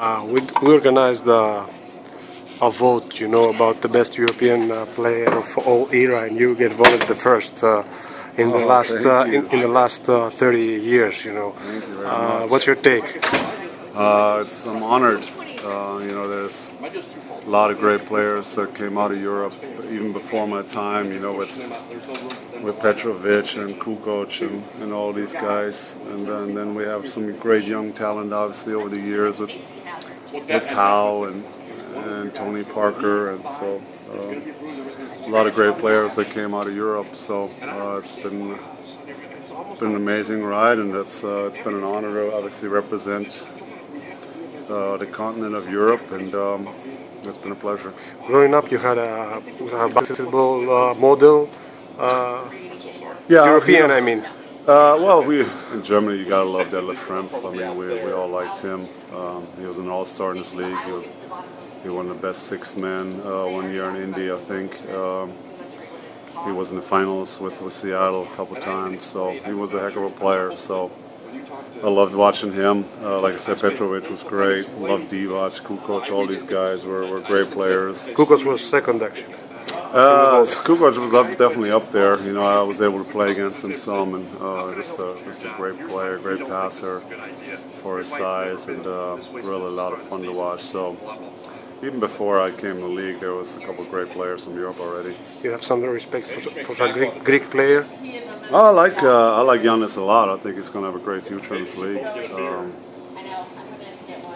Uh, we, we organized uh, a vote, you know, about the best European uh, player of all era, and you get voted the first uh, in the Oh, last thank uh, in, in the last uh, 30 years, you know. You Uh, what's your take? Uh, it's, I'm honored. Uh, you know, there's a lot of great players that came out of Europe even before my time. You know, with with Petrovic and Kukoc and, and all these guys, and then, then we have some great young talent, obviously over the years with with Pau and and Tony Parker, and so uh, a lot of great players that came out of Europe. So uh, it's been it's been an amazing ride, and it's uh, it's been an honor to obviously represent uh, the continent of Europe, and um, it's been a pleasure. Growing up, you had a, a basketball uh, model, uh, Yeah, European, I mean. Uh, well, we in Germany, you gotta love Detlef Schrempf. I mean, we, we all liked him. Um, he was an all-star in his league. He was he won the best sixth man uh, one year in Indy, I think. Um, he was in the finals with, with Seattle a couple times, so he was a heck of a player. So I loved watching him. Uh, like I said, Petrovic was great. Loved Divac, Kukoc, all these guys were, were great players. Kukoc was second, actually. Uh, Kukoc was up, definitely up there. You know, I was able to play against him some, and uh, just a just a great player, great passer for his size, and uh, really a lot of fun to watch. So even before I came to the league, there was a couple of great players from Europe already. You have some respect for, for a Greek, Greek player. I like uh, I like Giannis a lot. I think he's going to have a great future in this league. Um,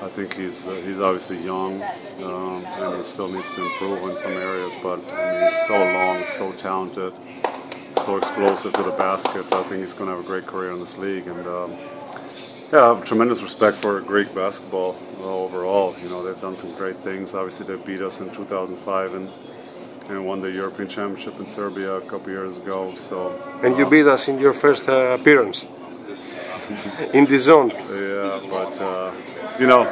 I think he's uh, he's obviously young um, and he still needs to improve in some areas. But I mean, he's so long, so talented, so explosive to the basket. I think he's going to have a great career in this league. And um, yeah, I have tremendous respect for Greek basketball overall. You know, they've done some great things. Obviously, they beat us in 2005 and and won the European Championship in Serbia a couple years ago. So And you beat us in your first uh, appearance in the zone. Yeah, but uh, you know,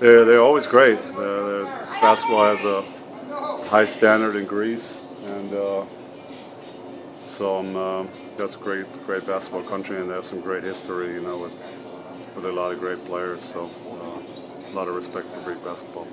they're they're always great. They're, they're, basketball has a high standard in Greece, and uh, so um, uh, that's a great great basketball country, and they have some great history. You know, with with a lot of great players. So uh, a lot of respect for Greek basketball.